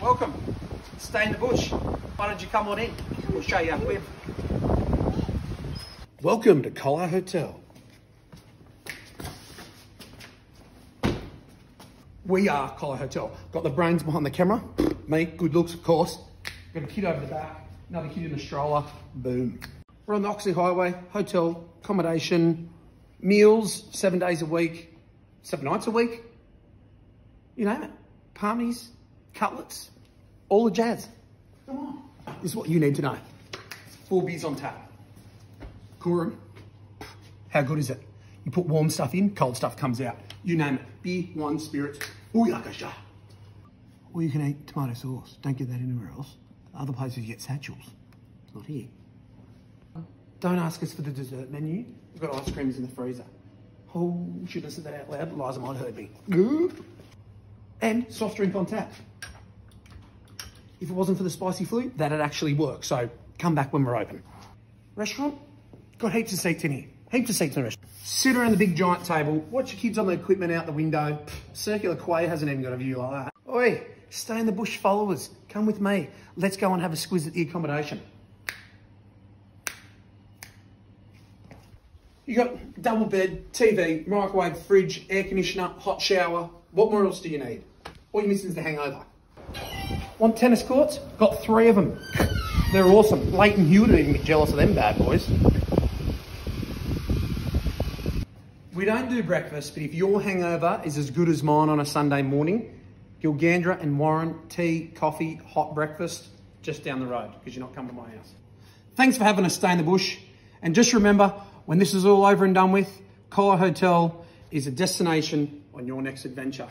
Welcome. Stay in the bush. Why don't you come on in? We'll show you our crib. Welcome to Collie Hotel. We are Collie Hotel. Got the brains behind the camera. Me, good looks, of course. Got a kid over the back, another kid in the stroller. Boom. We're on the Oxley Highway, hotel, accommodation, meals, seven days a week, seven nights a week. You name it. Parmies, cutlets, all the jazz. Come on. This is what you need to know. Four beers on tap. Cool How good is it? You put warm stuff in, cold stuff comes out. You name it. Beer, wine, spirits. Booyakasha. Or you can eat tomato sauce. Don't get that anywhere else. Other places you get satchels. It's not here. Don't ask us for the dessert menu. We've got ice creams in the freezer. Oh, shouldn't have said that out loud. Liza might have heard me. And soft drink on tap. If it wasn't for the spicy flu, that'd actually work. So come back when we're open. Restaurant, got heaps of seats in here. Heaps of seats in the restaurant. Sit around the big giant table, watch your kids on the equipment out the window. Circular Quay hasn't even got a view like that. Oi, stay in the bush followers. Come with me. Let's go and have a squiz at the accommodation. You got double bed, TV, microwave, fridge, air conditioner, hot shower. What more else do you need? All you're missing is the hangover. Want tennis courts? Got three of them. They're awesome. Lleyton Hewitt would even get jealous of them bad boys. We don't do breakfast, but if your hangover is as good as mine on a Sunday morning, Gilgandra and Warren, tea, coffee, hot breakfast, just down the road, because you're not coming to my house. Thanks for having us stay in the bush. And just remember, when this is all over and done with, Collie Hotel is a destination on your next adventure.